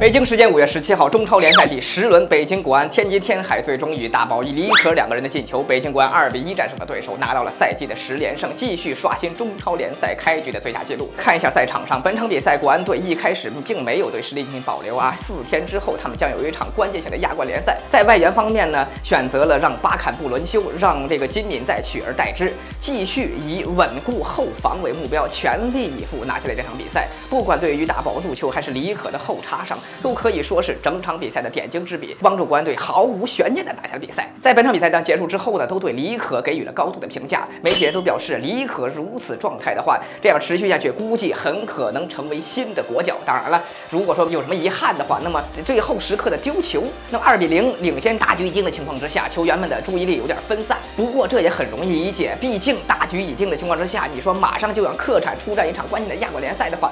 北京时间五月十七号，中超联赛第十轮，北京国安、天津天海最终以大宝以李可两个人的进球，北京国安二比一战胜了对手，拿到了赛季的十连胜，继续刷新中超联赛开局的最佳纪录。看一下赛场上，本场比赛国安队一开始并没有对实力进行保留啊，四天之后他们将有一场关键性的亚冠联赛。在外援方面呢，选择了让巴坎布轮休，让这个金敏再取而代之，继续以稳固后防为目标，全力以赴拿下了这场比赛。不管对于大宝入球还是李可的后插上，都可以说是整场比赛的点睛之笔，帮助国安队毫无悬念的拿下了比赛。在本场比赛当结束之后呢，都对李可给予了高度的评价。媒体人都表示，李可如此状态的话，这样持续下去，估计很可能成为新的国脚。当然了，如果说有什么遗憾的话，那么最后时刻的丢球，那么二比零领先大局已定的情况之下，球员们的注意力有点分散。不过这也很容易理解，毕竟大局已定的情况之下，你说马上就要客场出战一场关键的亚冠联赛的话，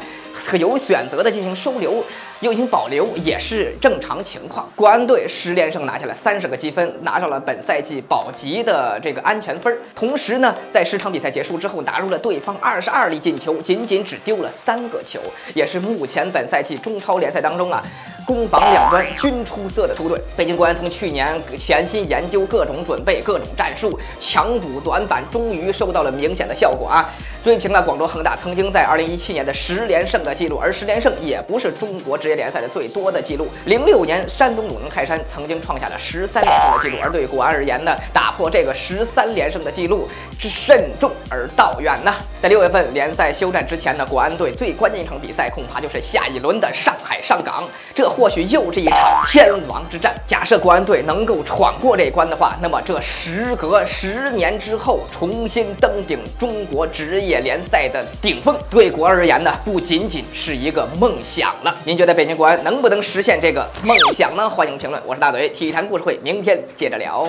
有选择的进行收留。又进行保留也是正常情况。国安队十连胜拿下了三十个积分，拿上了本赛季保级的这个安全分。同时呢，在十场比赛结束之后，打入了对方二十二粒进球，仅仅只丢了三个球，也是目前本赛季中超联赛当中啊。攻防两端均出色的球队，北京国安从去年潜心研究各种准备、各种战术，强补短板，终于收到了明显的效果啊！追平了广州恒大曾经在2017年的十连胜的记录，而十连胜也不是中国职业联赛的最多的记录。零六年山东鲁能泰山曾经创下了十三连胜的记录，而对国安而言呢，打破这个十三连胜的记录是慎重而道远呐。在六月份联赛休战之前呢，国安队最关键一场比赛恐怕就是下一轮的上海上港，这。或许又是一场天王之战。假设国安队能够闯过这关的话，那么这时隔十年之后重新登顶中国职业联赛的顶峰，对国安而言呢，不仅仅是一个梦想了。您觉得北京国安能不能实现这个梦想呢？欢迎评论。我是大嘴，体坛故事会，明天接着聊。